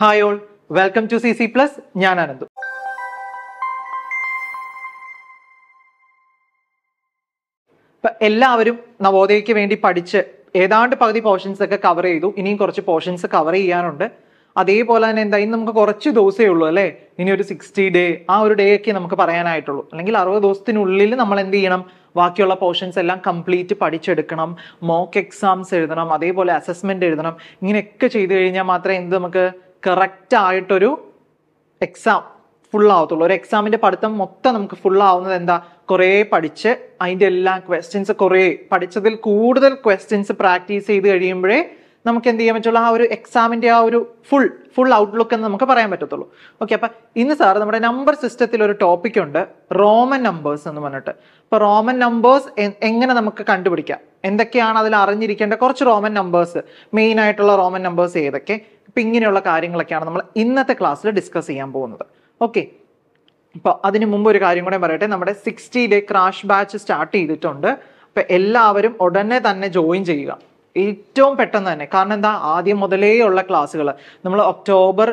Hi all welcome to C C plus ഞാൻ ഇപ്പൊ എല്ലാവരും നവോദയയ്ക്ക് വേണ്ടി പഠിച്ച് ഏതാണ്ട് പകുതി പോർഷൻസ് ഒക്കെ കവർ ചെയ്തു. ഇനിയും കുറച്ച് പോർഷൻസ് കവർ ചെയ്യാനുണ്ട്. അതേപോലെ തന്നെ എന്താ ഇന്ന് നമുക്ക് കുറച്ച് ദിവസമേ ഉള്ളൂ അല്ലേ? ഇനി ഒരു സിക്സ്റ്റി ഡേ ആ ഒരു ഡേ ഒക്കെ നമുക്ക് പറയാനായിട്ടുള്ളൂ. അല്ലെങ്കിൽ അറുപത് ദിവസത്തിനുള്ളിൽ നമ്മൾ എന്ത് ചെയ്യണം? ബാക്കിയുള്ള പോർഷൻസ് എല്ലാം കംപ്ലീറ്റ് പഠിച്ചെടുക്കണം. മോക്ക് എക്സാംസ് എഴുതണം. അതേപോലെ അസസ്മെന്റ് എഴുതണം. ഇങ്ങനെയൊക്കെ ചെയ്തു കഴിഞ്ഞാൽ മാത്രമേ എന്ത് നമുക്ക് കറക്റ്റ് ആയിട്ടൊരു എക്സാം ഫുൾ ആവത്തുള്ളൂ. ഒരു എക്സാമിന്റെ പഠിത്തം മൊത്തം നമുക്ക് ഫുൾ ആവുന്നത് എന്താ? കുറേ പഠിച്ച് അതിന്റെ എല്ലാ ക്വസ്റ്റ്യൻസ് കുറേ പഠിച്ചതിൽ കൂടുതൽ ക്വസ്റ്റ്യൻസ് പ്രാക്ടീസ് ചെയ്ത് കഴിയുമ്പോഴേ നമുക്ക് എന്ത് ചെയ്യാൻ പറ്റുള്ളൂ? ആ ഒരു എക്സാമിന്റെ ആ ഒരു ഫുൾ ഫുൾ ഔട്ട്ലുക്ക് എന്ന് നമുക്ക് പറയാൻ പറ്റത്തുള്ളൂ. ഓക്കെ അപ്പൊ ഇന്ന് സാർ നമ്മുടെ നമ്പർ സിസ്റ്റത്തിൽ ഒരു ടോപ്പിക് ഉണ്ട്. റോമൻ നമ്പേഴ്സ് എന്ന് പറഞ്ഞിട്ട്. അപ്പൊ റോമൻ നമ്പേഴ്സ് എങ്ങനെ നമുക്ക് കണ്ടുപിടിക്കാം? എന്തൊക്കെയാണ് അതിൽ അറിഞ്ഞിരിക്കേണ്ട? കുറച്ച് റോമൻ നമ്പേഴ്സ് മെയിൻ ആയിട്ടുള്ള റോമൻ നമ്പേഴ്സ് ഏതൊക്കെ? ഇപ്പം ഇങ്ങനെയുള്ള കാര്യങ്ങളൊക്കെയാണ് നമ്മൾ ഇന്നത്തെ ക്ലാസ്സിൽ ഡിസ്കസ് ചെയ്യാൻ പോകുന്നത്. ഓക്കെ അപ്പോൾ അതിന് മുമ്പ് ഒരു കാര്യം കൂടെ പറയട്ടെ. നമ്മുടെ sixty day crash batch start ചെയ്തിട്ടുണ്ട്. അപ്പൊ എല്ലാവരും ഉടനെ തന്നെ ജോയിൻ ചെയ്യുക. ഏറ്റവും പെട്ടെന്ന് തന്നെ. കാരണം എന്താ? ആദ്യം മുതലേ ഉള്ള ക്ലാസ്സുകൾ നമ്മൾ ഒക്ടോബർ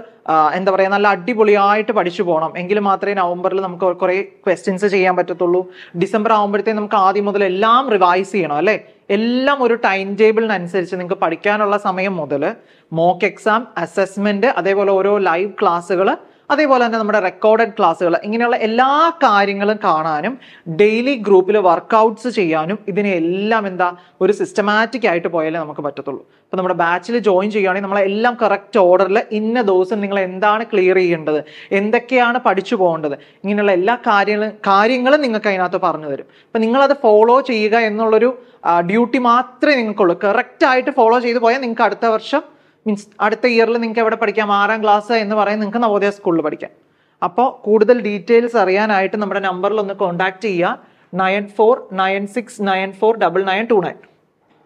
എന്താ പറയുക നല്ല അടിപൊളിയായിട്ട് പഠിച്ചു പോകണം എങ്കിൽ മാത്രമേ നവംബറിൽ നമുക്ക് കുറേ ക്വസ്റ്റ്യൻസ് ചെയ്യാൻ പറ്റത്തുള്ളൂ. ഡിസംബർ ആകുമ്പോഴത്തേക്കും നമുക്ക് ആദ്യം മുതൽ എല്ലാം റിവൈസ് ചെയ്യണം അല്ലേ? എല്ലാം ഒരു ടൈം ടേബിളിനനുസരിച്ച് നിങ്ങൾക്ക് പഠിക്കാനുള്ള സമയം മുതൽ മോക്ക് എക്സാം അസസ്മെന്റ് അതേപോലെ ഓരോ ലൈവ് ക്ലാസ്സുകൾ അതേപോലെ തന്നെ നമ്മുടെ റെക്കോർഡഡ് ക്ലാസ്സുകൾ ഇങ്ങനെയുള്ള എല്ലാ കാര്യങ്ങളും കാണാനും ഡെയിലി ഗ്രൂപ്പിൽ വർക്കൗട്ട്സ് ചെയ്യാനും ഇതിനെ എല്ലാം എന്താ ഒരു സിസ്റ്റമാറ്റിക് ആയിട്ട് പോയാലേ നമുക്ക് പറ്റത്തുള്ളൂ. അപ്പൊ നമ്മുടെ ബാച്ചിൽ ജോയിൻ ചെയ്യുകയാണെങ്കിൽ നമ്മളെല്ലാം കറക്റ്റ് ഓർഡറിൽ ഇന്ന ദിവസം നിങ്ങൾ എന്താണ് ക്ലിയർ ചെയ്യേണ്ടത് എന്തൊക്കെയാണ് പഠിച്ചു പോകേണ്ടത് ഇങ്ങനെയുള്ള എല്ലാ കാര്യങ്ങളും കാര്യങ്ങളും നിങ്ങൾക്ക് അതിനകത്ത് പറഞ്ഞു തരും. അപ്പൊ നിങ്ങളത് ഫോളോ ചെയ്യുക എന്നുള്ളൊരു ഡ്യൂട്ടി മാത്രമേ നിങ്ങൾക്കുള്ളൂ. കറക്റ്റ് ആയിട്ട് ഫോളോ ചെയ്ത് പോയാൽ നിങ്ങൾക്ക് അടുത്ത വർഷം മീൻസ് അടുത്ത ഇയറിൽ നിങ്ങൾക്ക് എവിടെ പഠിക്കാം? ആറാം ക്ലാസ് എന്ന് പറയുന്നത് നിങ്ങൾക്ക് നവോദയ സ്കൂളിൽ പഠിക്കാം. അപ്പോൾ കൂടുതൽ ഡീറ്റെയിൽസ് അറിയാനായിട്ട് നമ്മുടെ നമ്പറിൽ ഒന്ന് കോൺടാക്ട് ചെയ്യുക. Nine four nine six nine four double nine two nine.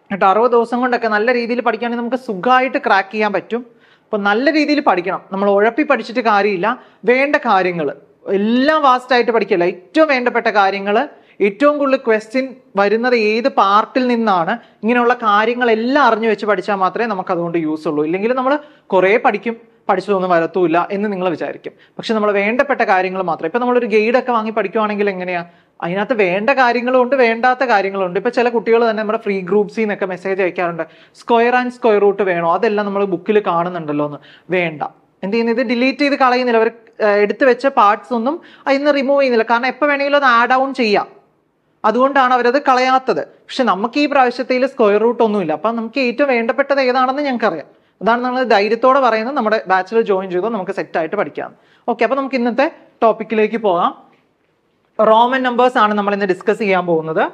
എന്നിട്ട് അറുപത് ദിവസം കൊണ്ടൊക്കെ നല്ല രീതിയിൽ പഠിക്കുകയാണെങ്കിൽ നമുക്ക് സുഖമായിട്ട് ക്രാക്ക് ചെയ്യാൻ പറ്റും. അപ്പോൾ നല്ല രീതിയിൽ പഠിക്കണം. നമ്മൾ ഉഴപ്പി പഠിച്ചിട്ട് കാര്യമില്ല. വേണ്ട കാര്യങ്ങൾ. എല്ലാം വാസ്റ്റായിട്ട് പഠിക്കില്ല ഏറ്റവും വേണ്ടപ്പെട്ട കാര്യങ്ങൾ ഏറ്റവും കൂടുതൽ ക്വസ്റ്റ്യൻ വരുന്നത് ഏത് പാർട്ടിൽ നിന്നാണ്? ഇങ്ങനെയുള്ള കാര്യങ്ങളെല്ലാം അറിഞ്ഞു വെച്ച് പഠിച്ചാൽ മാത്രമേ നമുക്ക് അതുകൊണ്ട് യൂസ് ഉള്ളൂ. ഇല്ലെങ്കിൽ നമ്മൾ കുറേ പഠിക്കും പഠിച്ചതൊന്നും വരത്തൂല്ല എന്ന് നിങ്ങൾ വിചാരിക്കും. പക്ഷെ നമ്മൾ വേണ്ടപ്പെട്ട കാര്യങ്ങൾ മാത്രം. ഇപ്പൊ നമ്മളൊരു ഗൈഡൊക്കെ വാങ്ങി പഠിക്കുവാണെങ്കിൽ എങ്ങനെയാ? അതിനകത്ത് വേണ്ട കാര്യങ്ങളും ഉണ്ട് വേണ്ടാത്ത കാര്യങ്ങളും ഉണ്ട്. ഇപ്പൊ ചില കുട്ടികൾ തന്നെ നമ്മുടെ ഫ്രീ ഗ്രൂപ്പ്സിൽ നിന്നൊക്കെ മെസ്സേജ് അയക്കാറുണ്ട്. സ്ക്വയർ ആൻഡ് സ്ക്വയർ റൂട്ട് വേണോ? അതെല്ലാം നമ്മൾ ബുക്കിൽ കാണുന്നുണ്ടല്ലോ എന്ന്. വേണ്ട. എന്ത് ചെയ്യുന്നത്? ഡിലീറ്റ് ചെയ്ത് കളയുന്നില്ല. അവർ എടുത്തു വെച്ച പാർട്സ് ഒന്നും അതിൽ നിന്ന് റിമൂവ് ചെയ്യുന്നില്ല. കാരണം എപ്പോൾ വേണമെങ്കിലും അത് ആഡ് ഔൺ ചെയ്യാം. അതുകൊണ്ടാണ് അവരത് കളയാത്തത്. പക്ഷെ നമുക്ക് ഈ പ്രാവശ്യത്തിൽ സ്ക്വയർ റൂട്ട് ഒന്നുമില്ല. അപ്പം നമുക്ക് ഏറ്റവും വേണ്ടപ്പെട്ടത് ഏതാണെന്ന് ഞങ്ങൾക്ക് അറിയാം അതാണ് നമ്മൾ ധൈര്യത്തോടെ പറയുന്നത്. നമ്മുടെ ബാച്ചിലർ ജോയിൻ ചെയ്തോ നമുക്ക് സെറ്റ് ആയിട്ട് പഠിക്കാം. ഓക്കെ അപ്പോൾ നമുക്ക് ഇന്നത്തെ ടോപ്പിക്കിലേക്ക് പോകാം. റോമൻ നമ്പേഴ്സ് ആണ് നമ്മൾ ഇന്ന് ഡിസ്കസ് ചെയ്യാൻ പോകുന്നത്.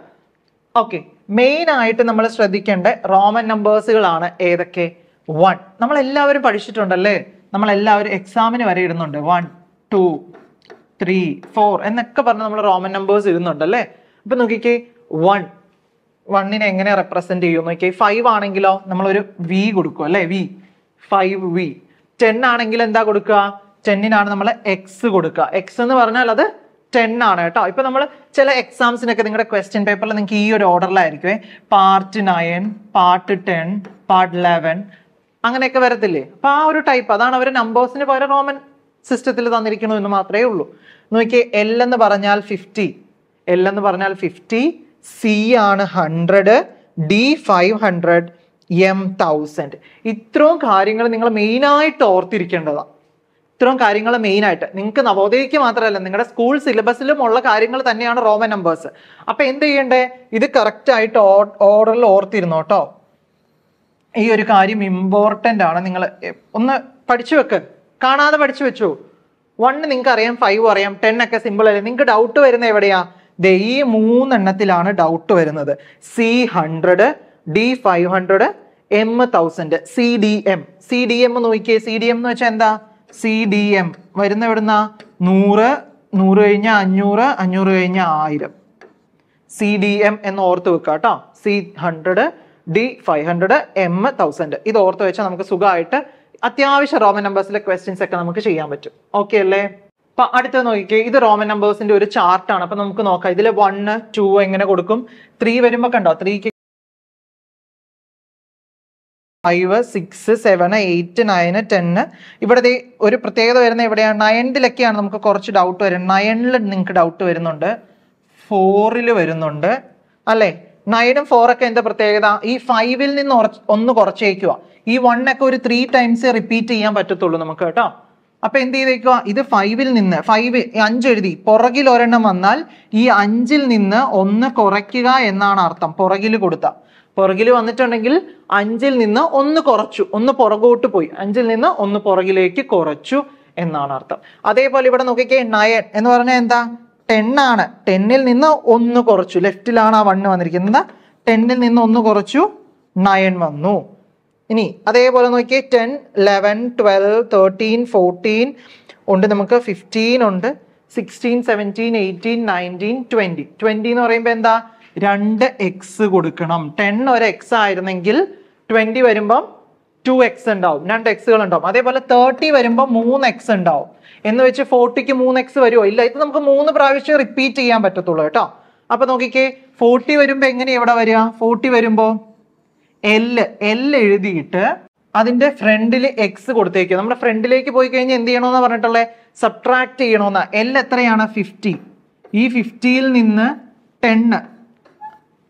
ഓക്കെ മെയിൻ ആയിട്ട് നമ്മൾ ശ്രദ്ധിക്കേണ്ട റോമൻ നമ്പേഴ്സുകളാണ് ഏതൊക്കെ? വൺ നമ്മൾ എല്ലാവരും പഠിച്ചിട്ടുണ്ടല്ലേ? നമ്മൾ എല്ലാവരും എക്സാമിന് വരെ ഇടുന്നുണ്ട് വൺ ടു ത്രീ ഫോർ എന്നൊക്കെ പറഞ്ഞ് നമ്മൾ റോമൻ നമ്പേഴ്സ് ഇടുന്നുണ്ടല്ലേ? ഇപ്പൊ നോക്കിക്കേ വൺ വണ്ണിനെ എങ്ങനെ റെപ്രസെന്റ് ചെയ്യും? നോക്കിയേ ഫൈവ് ആണെങ്കിലോ നമ്മൾ ഒരു വി കൊടുക്കും അല്ലെ? വി ഫൈവ് വി ടെൻ ആണെങ്കിൽ എന്താ കൊടുക്കുക? ടെന്നിനാണ് നമ്മൾ എക്സ് കൊടുക്കുക. എക്സ് എന്ന് പറഞ്ഞാൽ അത് ടെൻ ആണ് കേട്ടോ. ഇപ്പൊ നമ്മൾ ചില എക്സാംസിനൊക്കെ നിങ്ങളുടെ ക്വസ്റ്റ്യൻ പേപ്പറിൽ നിങ്ങൾക്ക് ഈ ഒരു ഓർഡറിലായിരിക്കുമേ part nine part ten part eleven അങ്ങനെയൊക്കെ വരത്തില്ലേ? അപ്പൊ ആ ഒരു ടൈപ്പ് അതാണ് അവർ നമ്പേഴ്സിന് പകരം റോമൻ സിസ്റ്റത്തിൽ തന്നിരിക്കണു എന്ന് മാത്രമേ ഉള്ളൂ. നോക്കിയേ എൽ എന്ന് പറഞ്ഞാൽ ഫിഫ്റ്റി എൽ എന്ന് പറഞ്ഞാൽ ഫിഫ്റ്റി സി ആണ് hundred D five hundred M thousand ഇത്രയും കാര്യങ്ങൾ നിങ്ങൾ മെയിനായിട്ട് ഓർത്തിരിക്കേണ്ടതാണ് ഇത്രയും കാര്യങ്ങൾ മെയിനായിട്ട് നിങ്ങൾക്ക് നവോദയയ്ക്ക് മാത്രമല്ല നിങ്ങളുടെ സ്കൂൾ സിലബസിലും ഉള്ള കാര്യങ്ങൾ തന്നെയാണ് റോമൻ നമ്പേഴ്സ് അപ്പൊ എന്ത് ചെയ്യണ്ടേ? ഇത് കറക്റ്റ് ആയിട്ട് ഓർഡറിൽ ഓർത്തിരുന്നു കേട്ടോ ഈ ഒരു കാര്യം ഇമ്പോർട്ടന്റ് ആണ്. നിങ്ങൾ ഒന്ന് പഠിച്ചു വെക്ക്. കാണാതെ പഠിച്ചു വെച്ചു. വൺ നിങ്ങൾക്ക് അറിയാം ഫൈവ് അറിയാം ടെൻ ഒക്കെ സിമ്പിൾ അല്ലേ? നിങ്ങൾക്ക് ഡൗട്ട് വരുന്നത് എവിടെയാ? ദേ ഈ മൂന്നെണ്ണത്തിലാണ് ഡൗട്ട് വരുന്നത്. C hundred D five hundred M thousand C D M C D M നോക്കിയേ സി ഡി എം എന്ന് വെച്ചാൽ എന്താ? സി ഡി എം വരുന്ന എവിടുന്ന? നൂറ് നൂറ് കഴിഞ്ഞ അഞ്ഞൂറ് അഞ്ഞൂറ് കഴിഞ്ഞ ആയിരം. സി ഡി എം എന്ന് ഓർത്ത് വെക്കുക കേട്ടോ C hundred D five hundred M thousand ഇത് ഓർത്ത് വെച്ചാൽ നമുക്ക് സുഖമായിട്ട് അത്യാവശ്യം റോമൻ നമ്പേഴ്സിലെ ക്വസ്റ്റ്യൻസ് ഒക്കെ നമുക്ക് ചെയ്യാൻ പറ്റും. ഓക്കെ അല്ലേ? അപ്പൊ അടുത്ത നോക്കിക്കേ ഇത് റോമൻ നമ്പേഴ്സിന്റെ ഒരു ചാർട്ടാണ് അപ്പൊ നമുക്ക് നോക്കാം ഇതിൽ വണ്ണ് ടു എങ്ങനെ കൊടുക്കും? ത്രീ വരുമ്പോ കണ്ടോ? ത്രീക്ക് ഫൈവ് സിക്സ് സെവൻ എയ്റ്റ് നയന് ടെന്ന് ഇവിടെ ഒരു പ്രത്യേകത വരുന്ന എവിടെയാണ്? നയന്റിലൊക്കെയാണ് നമുക്ക് കുറച്ച് ഡൗട്ട് വരുന്നത്. നയനിൽ നിങ്ങൾക്ക് ഡൗട്ട് വരുന്നുണ്ട്. ഫോറിൽ വരുന്നുണ്ട്. അല്ലേ? നയനും ഫോറൊക്കെ എന്താ പ്രത്യേകത? ഈ ഫൈവിൽ നിന്ന് ഒന്ന് കുറച്ചേക്കുക ഈ വണ്ണൊക്കെ ഒരു ത്രീ ടൈംസ് റിപ്പീറ്റ് ചെയ്യാൻ പറ്റത്തുള്ളൂ നമുക്ക് കേട്ടോ. അപ്പൊ എന്ത് ചെയ്തേക്കുക ഇത് ഫൈവിൽ നിന്ന് ഫൈവ് അഞ്ച് എഴുതി. പുറകിൽ ഒരെണ്ണം വന്നാൽ ഈ അഞ്ചിൽ നിന്ന് ഒന്ന് കുറയ്ക്കുക എന്നാണ് അർത്ഥം. പുറകിൽ കൊടുത്ത. പുറകിൽ വന്നിട്ടുണ്ടെങ്കിൽ അഞ്ചിൽ നിന്ന് ഒന്ന് കുറച്ചു. ഒന്ന് പുറകോട്ട് പോയി. അഞ്ചിൽ നിന്ന് ഒന്ന് പുറകിലേക്ക് കുറച്ചു എന്നാണ് അർത്ഥം. അതേപോലെ ഇവിടെ നോക്കിക്കേ നയൻ എന്ന് പറഞ്ഞാൽ എന്താ? ടെൻ ആണ്. ടെന്നിൽ നിന്ന് ഒന്ന് കുറച്ചു. ലെഫ്റ്റിലാണ് ആ വണ്ണ് വന്നിരിക്കുന്നത്. ടെന്നിൽ നിന്ന് ഒന്ന് കുറച്ചു. നയൻ വന്നു. ഇനി അതേപോലെ നോക്കിയേ ten eleven twelve thirteen fourteen ഉണ്ട് നമുക്ക് ഫിഫ്റ്റീൻ ഉണ്ട് sixteen seventeen eighteen nineteen twenty twenty എന്ന് പറയുമ്പോൾ എന്താ? രണ്ട് എക്സ് കൊടുക്കണം. ടെൻ ഒരു എക്സ് ആയിരുന്നെങ്കിൽ ട്വന്റി വരുമ്പം ടു എക്സ് ഉണ്ടാവും. രണ്ട് എക്സുകൾ ഉണ്ടാവും. അതേപോലെ തേർട്ടി വരുമ്പോൾ മൂന്ന് എക്സ് ഉണ്ടാവും. എന്ന് വെച്ച് ഫോർട്ടിക്ക് മൂന്ന് എക്സ് വരുമോ ഇല്ല ഇത് നമുക്ക് മൂന്ന് പ്രാവശ്യം റിപ്പീറ്റ് ചെയ്യാൻ പറ്റത്തുള്ളൂ കേട്ടോ. അപ്പൊ നോക്കിക്കേ ഫോർട്ടി വരുമ്പോ എങ്ങനെ ഇവിടെ വരിക? ഫോർട്ടി വരുമ്പോ എൽ എൽ എഴുതിയിട്ട് അതിന്റെ ഫ്രണ്ടിൽ എക്സ് കൊടുത്തേക്കുക. നമ്മുടെ ഫ്രണ്ടിലേക്ക് പോയി കഴിഞ്ഞാൽ എന്ത് ചെയ്യണമെന്ന് പറഞ്ഞിട്ടുള്ളത് സബ്ട്രാക്ട് ചെയ്യണമെന്ന്. എൽ എത്രയാണ്? ഫിഫ്റ്റി ഈ ഫിഫ്റ്റിയിൽ നിന്ന് ടെണ്ണ്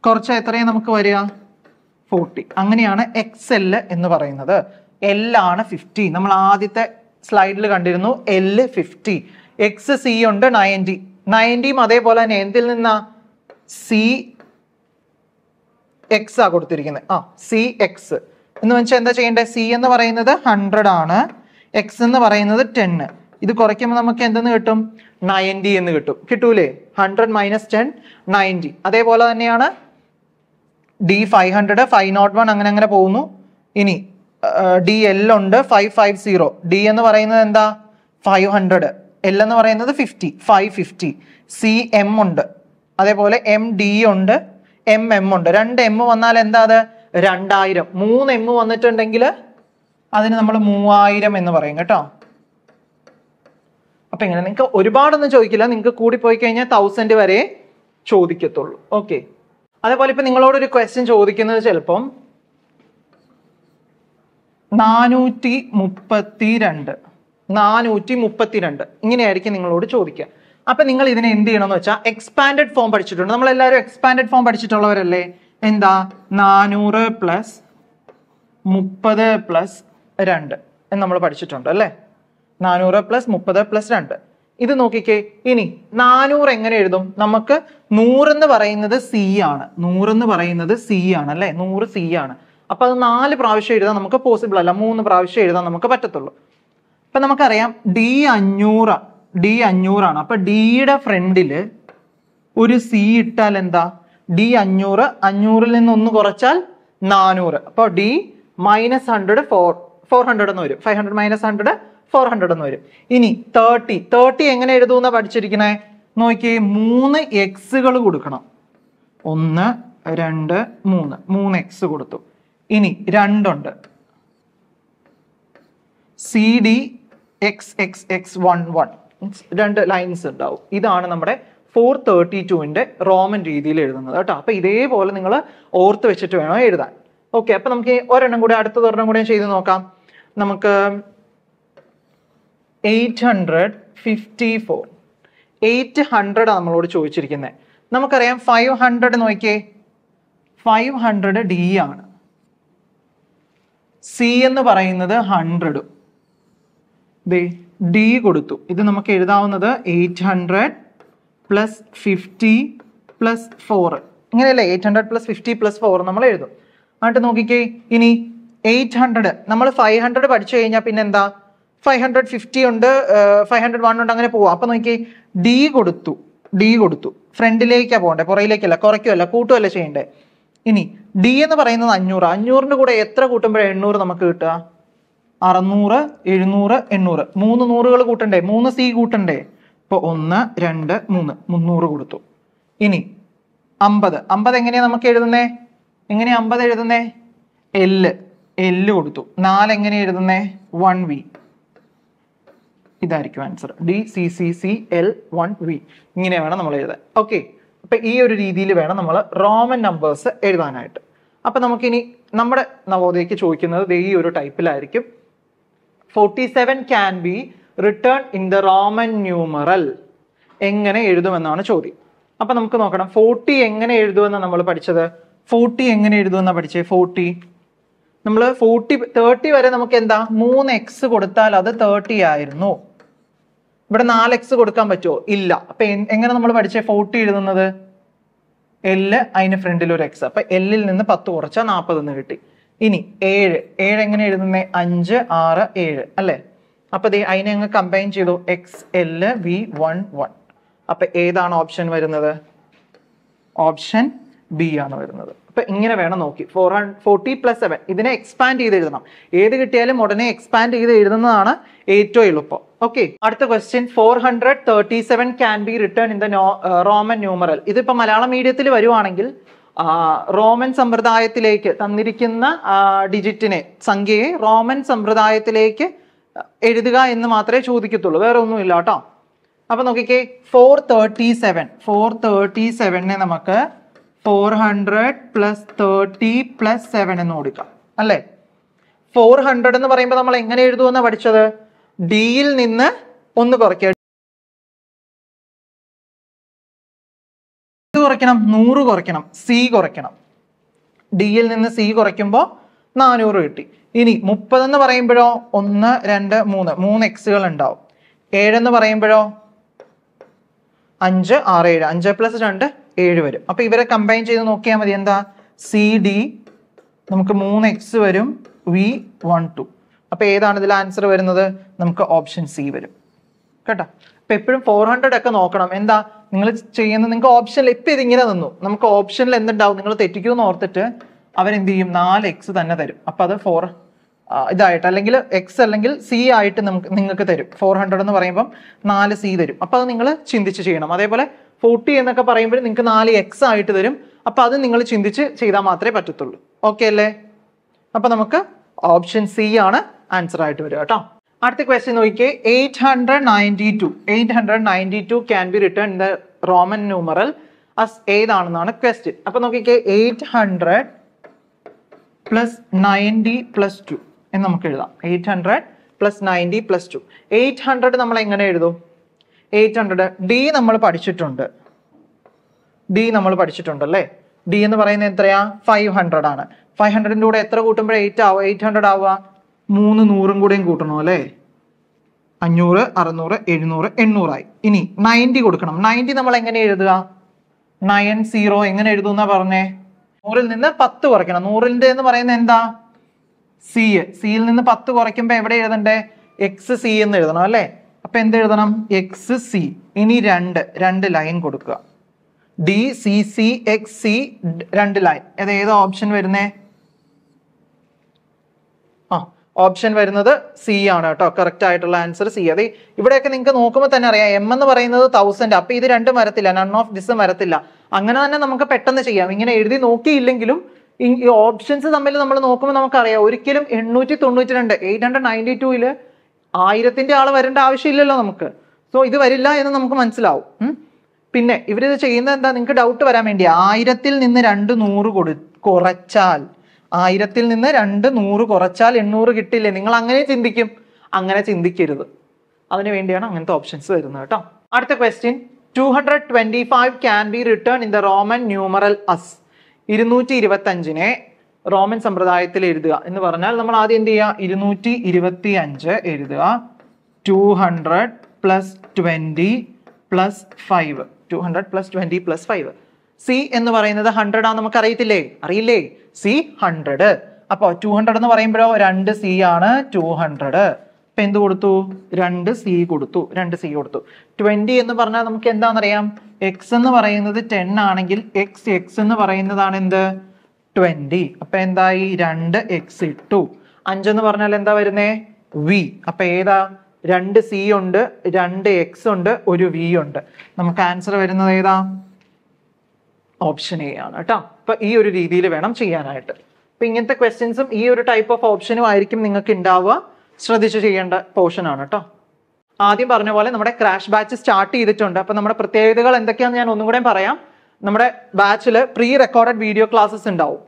കുറച്ച് എത്രയാണ് നമുക്ക് വരിക? ഫോർട്ടി അങ്ങനെയാണ് എക്സ് എൽ എന്ന് പറയുന്നത്. എൽ ആണ് ഫിഫ്റ്റി നമ്മൾ ആദ്യത്തെ സ്ലൈഡിൽ കണ്ടിരുന്നു. എൽ ഫിഫ്റ്റി എക്സ് സി ഉണ്ട് നയന്റി നയന്റിയും അതേപോലെ തന്നെ എന്തിൽ നിന്നാ? സി എക്സ് ആ കൊടുത്തിരിക്കുന്നത് ആ സി എക്സ് എന്ന് വെച്ചാൽ എന്താ ചെയ്യേണ്ടത് സി എന്ന് പറയുന്നത് ഹൺഡ്രഡ് ആണ്. എക്സ് എന്ന് പറയുന്നത് ടെന്ന് ഇത് കുറയ്ക്കുമ്പോൾ നമുക്ക് എന്തെന്ന് കിട്ടും? നയന്റി എന്ന് കിട്ടും. കിട്ടൂലേ? ഹൺഡ്രഡ് മൈനസ് ടെൻ നയന്റി അതേപോലെ തന്നെയാണ് D five hundred five not one അങ്ങനെ അങ്ങനെ പോകുന്നു. ഇനി ഡി എൽ ഉണ്ട് ഫൈവ് ഫൈവ് സീറോ ഡി എന്ന് പറയുന്നത് എന്താ? ഫൈവ് ഹൺഡ്രഡ് എൽ എന്ന് പറയുന്നത് fifty five fifty C M ഉണ്ട്. അതേപോലെ എം ഡി ഉണ്ട്. എം എം ഉണ്ട്. രണ്ട് എം വന്നാൽ എന്താ അത്? രണ്ടായിരം. മൂന്ന് എം വന്നിട്ടുണ്ടെങ്കിൽ അതിന് നമ്മൾ മൂവായിരം എന്ന് പറയും കേട്ടോ. അപ്പൊ ഇങ്ങനെ നിങ്ങൾക്ക് ഒരുപാടൊന്നും ചോദിക്കില്ല. നിങ്ങൾക്ക് കൂടി പോയി കഴിഞ്ഞാൽ തൗസൻഡ് വരെ ചോദിക്കത്തുള്ളൂ. ഓക്കെ അതേപോലെ ഇപ്പൊ നിങ്ങളോടൊരു ക്വസ്റ്റ്യൻ ചോദിക്കുന്നത് ചിലപ്പം നാനൂറ്റി മുപ്പത്തി രണ്ട് നാനൂറ്റി മുപ്പത്തിരണ്ട്. ഇങ്ങനെയായിരിക്കും നിങ്ങളോട് ചോദിക്കുക. അപ്പൊ നിങ്ങൾ ഇതിനെ എന്ത് ചെയ്യണം എന്ന് വെച്ചാൽ എക്സ്പാൻഡഡ് ഫോം പഠിച്ചിട്ടുണ്ട്. നമ്മൾ എല്ലാവരും എക്സ്പാൻഡഡ് ഫോം പഠിച്ചിട്ടുള്ളവരല്ലേ? എന്താ? നാനൂറ് പ്ലസ് മുപ്പത് പ്ലസ് രണ്ട് എന്ന് നമ്മൾ പഠിച്ചിട്ടുണ്ട് അല്ലേ? നാനൂറ് പ്ലസ് മുപ്പത് പ്ലസ് രണ്ട്. ഇത് നോക്കിക്കേ. ഇനി നാനൂറ് എങ്ങനെ എഴുതും? നമുക്ക് നൂറെന്ന് പറയുന്നത് സി ആണ്. നൂറെന്ന് പറയുന്നത് സി ആണ് അല്ലേ? നൂറ് സി ആണ്. അപ്പൊ അത് നാല് പ്രാവശ്യം എഴുതാൻ നമുക്ക് പോസിബിൾ അല്ല. മൂന്ന് പ്രാവശ്യം എഴുതാൻ നമുക്ക് പറ്റത്തുള്ളൂ. അപ്പൊ നമുക്കറിയാം ഡി അഞ്ഞൂറ് ഡി അഞ്ഞൂറാണ്. അപ്പൊ ഡിയുടെ ഫ്രണ്ടിൽ ഒരു സി ഇട്ടാൽ എന്താ? ഡി അഞ്ഞൂറ് അഞ്ഞൂറിൽ നിന്ന് ഒന്ന് കുറച്ചാൽ നാനൂറ്. അപ്പോൾ D minus hundred four four hundred എന്ന് വരും. Five hundred minus hundred four hundred എന്ന് വരും. ഇനി തേർട്ടി തേർട്ടി എങ്ങനെ എഴുതുമെന്നാ പഠിച്ചിരിക്കണേ? നോക്കിയേ മൂന്ന് എക്സുകൾ കൊടുക്കണം. ഒന്ന് രണ്ട് മൂന്ന്. മൂന്ന് എക്സ് കൊടുത്തു. ഇനി രണ്ടുണ്ട്. C D X X X one one രണ്ട് ലൈൻസ് ഉണ്ടാവും. ഇതാണ് നമ്മുടെ ഫോർ തേർട്ടി ടുവിന്റെ റോമൻ രീതിയിൽ എഴുതുന്നത് കേട്ടോ. അപ്പോൾ ഇതേപോലെ നിങ്ങൾ ഓർത്ത് വെച്ചിട്ട് വേണം എഴുതാൻ. ഓക്കെ അപ്പം നമുക്ക് ഒരെണ്ണം കൂടി അടുത്തത് ഒരെണ്ണം കൂടെ ചെയ്ത് നോക്കാം. നമുക്ക് eight hundred fifty four eight hundred നമ്മളോട് ചോദിച്ചിരിക്കുന്നത് നമുക്കറിയാം ഫൈവ് ഹൺഡ്രഡ് നോക്കിയേ. ഫൈവ് ഹൺഡ്രഡ് ഡി ആണ്. സി എന്ന് പറയുന്നത് ഹൺഡ്രഡും ഡി കൊടുത്തു. ഇത് നമുക്ക് എഴുതാവുന്നത് eight hundred plus fifty plus four ഇങ്ങനെയല്ലേ? Eight hundred plus fifty plus four നമ്മൾ എഴുതും. എന്നിട്ട് നോക്കിക്കേ ഇനി എയ്റ്റ് ഹൺഡ്രഡ് നമ്മൾ ഫൈവ് ഹൺഡ്രഡ് പഠിച്ചു കഴിഞ്ഞാൽ പിന്നെ എന്താ? ഫൈവ് ഹൺഡ്രഡ് ഫിഫ്റ്റി ഉണ്ട് ഫൈവ് ഹൺഡ്രഡ് വൺ ഉണ്ട് അങ്ങനെ പോവാം. അപ്പൊ നോക്കിയേ ഡി കൊടുത്തു. ഡി കൊടുത്തു. ഫ്രണ്ടിലേക്കാണ് പോകണ്ടേ? പുറയിലേക്കല്ല. കുറയ്ക്കുമല്ല കൂട്ടുമല്ല ചെയ്യണ്ടേ? ഇനി ഡി എന്ന് പറയുന്നത് അഞ്ഞൂറ്. അഞ്ഞൂറിന്റെ കൂടെ എത്ര കൂട്ടുമ്പോഴേ എണ്ണൂറ് നമുക്ക് കിട്ടുക? അറുന്നൂറ് എഴുന്നൂറ് എണ്ണൂറ്. മൂന്ന് നൂറുകൾ കൂട്ടണ്ടേ? മൂന്ന് സി കൂട്ടണ്ടേ? ഇപ്പൊ ഒന്ന് രണ്ട് മൂന്ന്. മുന്നൂറ് കൊടുത്തു. ഇനി അമ്പത്. അമ്പത് എങ്ങനെയാ നമുക്ക് എഴുതുന്നേ? എങ്ങനെയാ അമ്പത് എഴുതുന്നേ? എല്ല് എല്ല് കൊടുത്തു. നാല് എങ്ങനെ എഴുതുന്നേ? വൺ വി ഇതായിരിക്കും answer D C C C L one V ഇങ്ങനെ വേണം നമ്മൾ എഴുതാൻ. ഓക്കെ അപ്പൊ ഈ ഒരു രീതിയിൽ വേണം നമ്മൾ റോമൻ നമ്പേഴ്സ് എഴുതാനായിട്ട്. അപ്പൊ നമുക്കിനി നമ്മുടെ നവോദയക്ക് ചോദിക്കുന്നത് ഈ ഒരു ടൈപ്പിലായിരിക്കും forty seven can be written in the Roman numeral എങ്ങനെ എഴുതുമെന്നാണ് ചോദ്യം. അപ്പൊ നമുക്ക് നോക്കണം. ഫോർട്ടി എങ്ങനെ എഴുതുമെന്ന് നമ്മൾ പഠിച്ചത്? ഫോർട്ടി എങ്ങനെ എഴുതുമെന്നാണ് പഠിച്ചത് ഫോർട്ടി നമ്മൾ ഫോർട്ടി തേർട്ടി വരെ നമുക്ക് എന്താ? മൂന്ന് എക്സ് കൊടുത്താൽ അത് തേർട്ടി ആയിരുന്നു. ഇവിടെ നാല് എക്സ് കൊടുക്കാൻ പറ്റുമോ ഇല്ല. അപ്പൊ എങ്ങനെ നമ്മൾ പഠിച്ചേ? ഫോർട്ടി എഴുതുന്നത്? എല്ല് അതിന് ഫ്രണ്ടിൽ ഒരു എക്സ് അപ്പൊ എല്ലിൽ നിന്ന് പത്ത് കുറച്ചാൽ നാൽപ്പത് എന്ന് കിട്ടി. ഇനി ഏഴ്. ഏഴ് എങ്ങനെ എഴുതുന്നേ? അഞ്ച് ആറ് ഏഴ്. അല്ലേ? അപ്പൊ ദേ അതിനെ അങ്ങ് കമ്പൈൻ ചെയ്തു. X L V one one അപ്പൊ ഏതാണ് ഓപ്ഷൻ വരുന്നത്? ഓപ്ഷൻ ബി ആണ് വരുന്നത്. അപ്പൊ ഇങ്ങനെ വേണം നോക്കി. ഫോർ ഫോർട്ടി പ്ലസ് സെവൻ ഇതിനെ എക്സ്പാൻഡ് ചെയ്ത് എഴുതണം. ഏത് കിട്ടിയാലും ഉടനെ എക്സ്പാൻഡ് ചെയ്ത് എഴുതുന്നതാണ് ഏറ്റവും എളുപ്പം. ഓക്കെ അടുത്ത question four hundred thirty seven can be written in the Roman numeral ഇതിപ്പോ മലയാളം മീഡിയത്തിൽ വരുവാണെങ്കിൽ റോമൻ സമ്പ്രദായത്തിലേക്ക് തന്നിരിക്കുന്ന ഡിജിറ്റിനെ സംഖ്യയെ റോമൻ സമ്പ്രദായത്തിലേക്ക് എഴുതുക എന്ന് മാത്രമേ ചോദിക്കത്തുള്ളൂ. വേറെ ഒന്നുമില്ല കേട്ടോ. അപ്പൊ നോക്കിക്കേ four thirty seven four thirty സെവനെ നമുക്ക് four hundred plus thirty plus seven എന്ന് കൊടുക്കാം. അല്ലേ? ഫോർ ഹൺഡ്രഡ് എന്ന് പറയുമ്പോൾ നമ്മൾ എങ്ങനെ എഴുതുമെന്നാണ് പഠിച്ചത്? ഡിയിൽ നിന്ന് ഒന്ന് കുറയ്ക്കുക. കുറയ്ക്കണം നൂറ് കുറയ്ക്കണം സി കുറയ്ക്കണം. ഡിയിൽ നിന്ന് സി കുറയ്ക്കുമ്പോൾ നാനൂറ് കിട്ടി. ഇനി മുപ്പത് എന്ന് പറയുമ്പോഴോ ഒന്ന് രണ്ട് മൂന്ന് മൂന്ന് എക്സുകൾ ഉണ്ടാവും. ഏഴെന്ന് പറയുമ്പോഴോ? അഞ്ച് ആറ് ഏഴ്. അഞ്ച് പ്ലസ് രണ്ട് ഏഴ് വരും. അപ്പൊ ഇവരെ കമ്പൈൻ ചെയ്ത് നോക്കിയാൽ മതി. എന്താ? സി ഡി നമുക്ക് മൂന്ന് എക്സ് വരും. വി വൺ ടു അപ്പൊ ഏതാണ് ഇതിൽ ആൻസർ വരുന്നത്? നമുക്ക് ഓപ്ഷൻ സി വരും. കേട്ടോ? അപ്പൊ എപ്പോഴും ഫോർ ഹൺഡ്രഡ് ഒക്കെ നോക്കണം. എന്താ? നിങ്ങൾ ചെയ്യുന്ന നിങ്ങൾക്ക് ഓപ്ഷനിൽ ഇപ്പം ഇതിങ്ങനെ നിന്നു. നമുക്ക് ഓപ്ഷനിൽ എന്തുണ്ടാവും? നിങ്ങൾ തെറ്റിക്കുമെന്ന് ഓർത്തിട്ട് അവരെന്ത് ചെയ്യും? നാല് എക്സ് തന്നെ തരും. അപ്പം അത് ഫോർ ഇതായിട്ട്. അല്ലെങ്കിൽ എക്സ് അല്ലെങ്കിൽ സി ആയിട്ട് നമുക്ക് നിങ്ങൾക്ക് തരും. ഫോർ ഹൺഡ്രഡ് എന്ന് പറയുമ്പം നാല് സി തരും. അപ്പം അത് നിങ്ങൾ ചിന്തിച്ച് ചെയ്യണം. അതേപോലെ ഫോർട്ടി എന്നൊക്കെ പറയുമ്പോൾ നിങ്ങൾക്ക് നാല് എക്സ് ആയിട്ട് തരും. അപ്പം അത് നിങ്ങൾ ചിന്തിച്ച് ചെയ്താൽ മാത്രമേ പറ്റത്തുള്ളൂ. ഓക്കെ അല്ലേ? അപ്പം നമുക്ക് ഓപ്ഷൻ സി ആണ് ആൻസർ ആയിട്ട് വരിക കേട്ടോ. അടുത്ത ക്വസ്റ്റ്യൻ നോക്കിയേ eight hundred ninety two eight hundred ninety two can be written the Roman numeral as ഏതാണെന്നാണ് question അപ്പൊ നോക്കിക്കേ eight hundred plus ninety plus two എന്ന് നമുക്ക് എഴുതാം. Eight hundred plus ninety plus two eight hundred നമ്മൾ എങ്ങനെ എഴുതും? Eight hundred D നമ്മൾ പഠിച്ചിട്ടുണ്ട്. ഡി നമ്മൾ പഠിച്ചിട്ടുണ്ട് അല്ലേ? ഡി എന്ന് പറയുന്നത് എത്രയാ? ഫൈവ് ഹൺഡ്രഡ് ആണ്. ഫൈവ് ഹൺഡ്രഡിന്റെ കൂടെ എത്ര കൂട്ടുമ്പോൾ എയ്റ്റ് ആവുക? എയ്റ്റ് ഹൺഡ്രഡ് ആവുക? മൂന്ന് നൂറും കൂടെയും കൂട്ടണം അല്ലേ? അഞ്ഞൂറ് അറുന്നൂറ് എഴുന്നൂറ് എണ്ണൂറായി. ഇനി നയന്റി കൊടുക്കണം. നയന്റി നമ്മൾ എങ്ങനെ എഴുതുക? നയൻ സീറോ എങ്ങനെ എഴുതുന്ന പറഞ്ഞേ? നൂറിൽ നിന്ന് പത്ത് കുറയ്ക്കണം. നൂറിന്റെ എന്ന് പറയുന്നത് എന്താ? സി സിയിൽ നിന്ന് പത്ത് കുറയ്ക്കുമ്പോൾ എവിടെ എഴുതണ്ടേ? എക്സ് സി എന്ന് എഴുതണം അല്ലേ? അപ്പൊ എന്ത് എഴുതണം? എക്സ് സി ഇനി രണ്ട് രണ്ട് ലൈൻ കൊടുക്കുക. D C C X C രണ്ട് ലൈൻ അത് ഏത് ഓപ്ഷൻ വരുന്നേ ആ ഓപ്ഷൻ വരുന്നത് സി ആണ് കേട്ടോ. കറക്റ്റ് ആയിട്ടുള്ള ആൻസർ സി അതെ ഇവിടെയൊക്കെ നിങ്ങൾക്ക് നോക്കുമ്പോൾ തന്നെ അറിയാം. എം എന്ന് പറയുന്നത് തൗസൻഡ് അപ്പൊ ഇത് രണ്ടും വരത്തില്ല. നൺ ഓഫ് ദിസും വരത്തില്ല. അങ്ങനെ തന്നെ നമുക്ക് പെട്ടെന്ന് ചെയ്യാം. ഇങ്ങനെ എഴുതി നോക്കിയില്ലെങ്കിലും ഈ ഓപ്ഷൻസ് തമ്മിൽ നമ്മൾ നോക്കുമ്പോൾ നമുക്കറിയാം. ഒരിക്കലും എണ്ണൂറ്റി തൊണ്ണൂറ്റി രണ്ട് എയ്റ്റ് ഹൺഡ്രഡ് നയന്റി ടൂവിൽ ആയിരത്തിന്റെ ആൾ വരേണ്ട ആവശ്യമില്ലല്ലോ നമുക്ക്. സോ ഇത് വരില്ല എന്ന് നമുക്ക് മനസ്സിലാവും. പിന്നെ ഇവരിത് ചെയ്യുന്നത് എന്താ? നിങ്ങൾക്ക് ഡൗട്ട് വരാൻ വേണ്ടി ആയിരത്തിൽ നിന്ന് രണ്ട് നൂറ് കൊടു കുറച്ചാൽ ആയിരത്തിൽ നിന്ന് രണ്ട് നൂറ് കുറച്ചാൽ എണ്ണൂറ് കിട്ടില്ലേ? നിങ്ങൾ അങ്ങനെ ചിന്തിക്കും. അങ്ങനെ ചിന്തിക്കരുത്. അതിനു വേണ്ടിയാണ് അങ്ങനത്തെ ഓപ്ഷൻസ് വരുന്നത് കേട്ടോ. അടുത്ത question two hundred twenty five can be written in the Roman numeral as ഇരുന്നൂറ്റി ഇരുപത്തി അഞ്ചിനെ റോമൻ സമ്പ്രദായത്തിൽ എഴുതുക. എന്ന് പറഞ്ഞാൽ നമ്മൾ ആദ്യം എന്ത് ചെയ്യുക? ഇരുന്നൂറ്റി ഇരുപത്തി അഞ്ച് എഴുതുക. Two hundred plus twenty plus five two hundred plus twenty plus five C എന്ന് പറയുന്നത് ഹൺഡ്രഡ് ആണ് നമുക്ക് അറിയത്തില്ലേ അറിയില്ലേ? സി ഹൺഡ്രഡ് അപ്പൊ ടു ഹൺഡ്രഡ് എന്ന് പറയുമ്പോഴോ രണ്ട് സി ആണ് ടു ഹൺഡ്രഡ് ഇപ്പൊ എന്ത് കൊടുത്തു? രണ്ട് സി കൊടുത്തു. രണ്ട് സി കൊടുത്തു. ട്വന്റി എന്ന് പറഞ്ഞാൽ നമുക്ക് എന്താണെന്നറിയാം? എക്സ് എന്ന് പറയുന്നത് ടെൻ ആണെങ്കിൽ എക്സ് എക്സ് എന്ന് പറയുന്നതാണ് എന്ത്? ട്വന്റി അപ്പൊ എന്തായി? രണ്ട് എക്സ് ഇട്ടു. അഞ്ചെന്ന് പറഞ്ഞാൽ എന്താ വരുന്നേ? വി അപ്പൊ ഏതാ? രണ്ട് സി ഉണ്ട് രണ്ട് എക്സ് ഉണ്ട് ഒരു വി ഉണ്ട്. നമുക്ക് ആൻസർ വരുന്നത് ഏതാ? ഓപ്ഷൻ എ ആണ് കേട്ടോ. അപ്പൊ ഈ ഒരു രീതിയിൽ വേണം ചെയ്യാനായിട്ട്. അപ്പൊ ഇങ്ങനത്തെ ക്വസ്റ്റ്യൻസും ഈ ഒരു ടൈപ്പ് ഓഫ് ഓപ്ഷനും ആയിരിക്കും നിങ്ങൾക്ക് ഉണ്ടാവുക ശ്രദ്ധിച്ച് ചെയ്യേണ്ട പോർഷൻ ആണ് കേട്ടോ. ആദ്യം പറഞ്ഞ പോലെ നമ്മുടെ ക്രാഷ് ബാച്ച് സ്റ്റാർട്ട് ചെയ്തിട്ടുണ്ട്. അപ്പൊ നമ്മുടെ പ്രത്യേകതകൾ എന്തൊക്കെയാണെന്ന് ഞാൻ ഒന്നും കൂടെ പറയാം. നമ്മുടെ ബാച്ചിൽ പ്രീ റെക്കോർഡഡ് വീഡിയോ ക്ലാസ്സസ് ഉണ്ടാവും.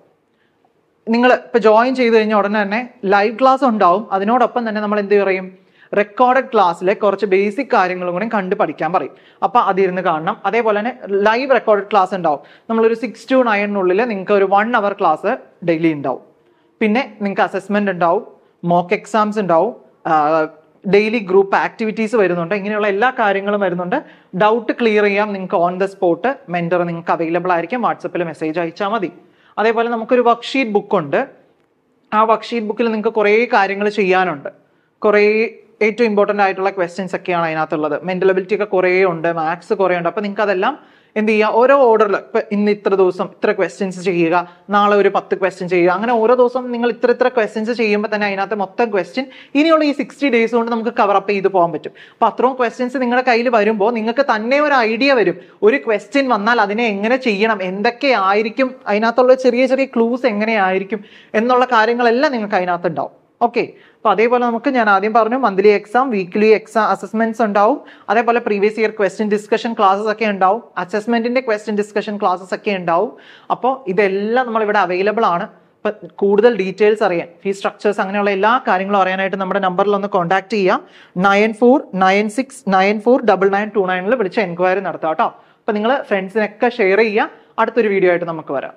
നിങ്ങൾ ഇപ്പൊ ജോയിൻ ചെയ്ത് കഴിഞ്ഞ ഉടനെ തന്നെ ലൈവ് ക്ലാസ് ഉണ്ടാവും. അതിനോടൊപ്പം തന്നെ നമ്മൾ എന്ത് പറയും? റെക്കോർഡഡ് ക്ലാസ്സിലെ കുറച്ച് ബേസിക് കാര്യങ്ങളും കൂടെ കണ്ട് പഠിക്കാൻ പറയും. അപ്പൊ അതിരുന്ന് കാണണം. അതേപോലെ തന്നെ ലൈവ് റെക്കോർഡഡ് ക്ലാസ് ഉണ്ടാവും. നമ്മളൊരു സിക്സ് ടു നയനിനുള്ളിൽ നിങ്ങൾക്ക് ഒരു വൺ അവർ ക്ലാസ് ഡെയിലി ഉണ്ടാവും. പിന്നെ നിങ്ങൾക്ക് അസസ്മെന്റ് ഉണ്ടാവും മോക്ക് എക്സാംസ് ഉണ്ടാവും ഡെയിലി ഗ്രൂപ്പ് ആക്ടിവിറ്റീസ് വരുന്നുണ്ട്. ഇങ്ങനെയുള്ള എല്ലാ കാര്യങ്ങളും വരുന്നുണ്ട്. ഡൗട്ട് ക്ലിയർ ചെയ്യാം. നിങ്ങൾക്ക് ഓൺ ദ സ്പോട്ട് മെന്റർ നിങ്ങൾക്ക് അവൈലബിൾ ആയിരിക്കും. വാട്സപ്പിൽ മെസ്സേജ് അയച്ചാൽ മതി. അതേപോലെ നമുക്കൊരു വർക്ക്ഷീറ്റ് ബുക്ക് ഉണ്ട്. ആ വർക്ക്ഷീറ്റ് ബുക്കിൽ നിങ്ങൾക്ക് കുറേ കാര്യങ്ങൾ ചെയ്യാനുണ്ട്. കുറേ ഏറ്റവും ഇമ്പോർട്ടന്റ് ആയിട്ടുള്ള ക്വസ്റ്റ്യൻസ് ഒക്കെയാണ് അതിനകത്തുള്ളത്. മെന്റൽ എബിലിറ്റി ഒക്കെ കുറേ ഉണ്ട് മാത്സ് കുറേ ഉണ്ട്. അപ്പോൾ നിങ്ങൾക്ക് അതെല്ലാം എന്ത് ചെയ്യുക ഓരോ ഓർഡറിൽ ഇപ്പം ഇന്ന് ഇത്ര ദിവസം ഇത്ര ക്വസ്റ്റ്യൻസ് ചെയ്യുക നാളെ ഒരു പത്ത് ക്വസ്റ്റ്യൻ ചെയ്യുക അങ്ങനെ ഓരോ ദിവസം നിങ്ങൾ ഇത്ര ഇത്ര ക്വസ്റ്റ്യൻസ് ചെയ്യുമ്പോൾ തന്നെ അതിനകത്ത് മൊത്തം ക്വസ്റ്റ്യൻ ഇനിയുള്ള ഈ സിക്സ്റ്റി ഡേയ്സ് കൊണ്ട് നമുക്ക് കവർ അപ്പ് ചെയ്ത് പോകാൻ പറ്റും. അപ്പോൾ അത്രയും ക്വസ്റ്റ്യൻസ് നിങ്ങളുടെ കയ്യിൽ വരുമ്പോൾ നിങ്ങൾക്ക് തന്നെ ഒരു ഐഡിയ വരും. ഒരു ക്വസ്റ്റ്യൻ വന്നാൽ അതിനെ എങ്ങനെ ചെയ്യണം? എന്തൊക്കെ ആയിരിക്കും? അതിനകത്തുള്ള ചെറിയ ചെറിയ ക്ലൂസ് എങ്ങനെയായിരിക്കും എന്നുള്ള കാര്യങ്ങളെല്ലാം നിങ്ങൾക്ക് അതിനകത്ത് ഉണ്ടാവും. ഓക്കെ അപ്പൊ അതേപോലെ നമുക്ക് ഞാൻ ആദ്യം പറഞ്ഞു monthly exam weekly exam assessments ഉണ്ടാവും. അതേപോലെ previous year question discussion classes ഒക്കെ ഉണ്ടാവും. അസസ്മെന്റിന്റെ ക്വസ്റ്റ്യൻ ഡിസ്കഷൻ ക്ലാസ്സസ് ഒക്കെ ഉണ്ടാവും. അപ്പോൾ ഇതെല്ലാം നമ്മൾ ഇവിടെ അവൈലബിൾ ആണ്. അപ്പൊ കൂടുതൽ ഡീറ്റെയിൽസ് അറിയാൻ ഫീസ് സ്ട്രക്ചേഴ്സ് അങ്ങനെയുള്ള എല്ലാ കാര്യങ്ങളും അറിയാനായിട്ട് നമ്മുടെ നമ്പറിൽ ഒന്ന് കോൺടാക്ട് ചെയ്യാം. Nine four nine six nine four double nine two നയനിൽ വിളിച്ച് എൻക്വയറി നടത്താം കേട്ടോ അപ്പൊ നിങ്ങൾ ഫ്രണ്ട്സിനൊക്കെ ഷെയർ ചെയ്യുക അടുത്തൊരു വീഡിയോ ആയിട്ട് നമുക്ക് വരാം.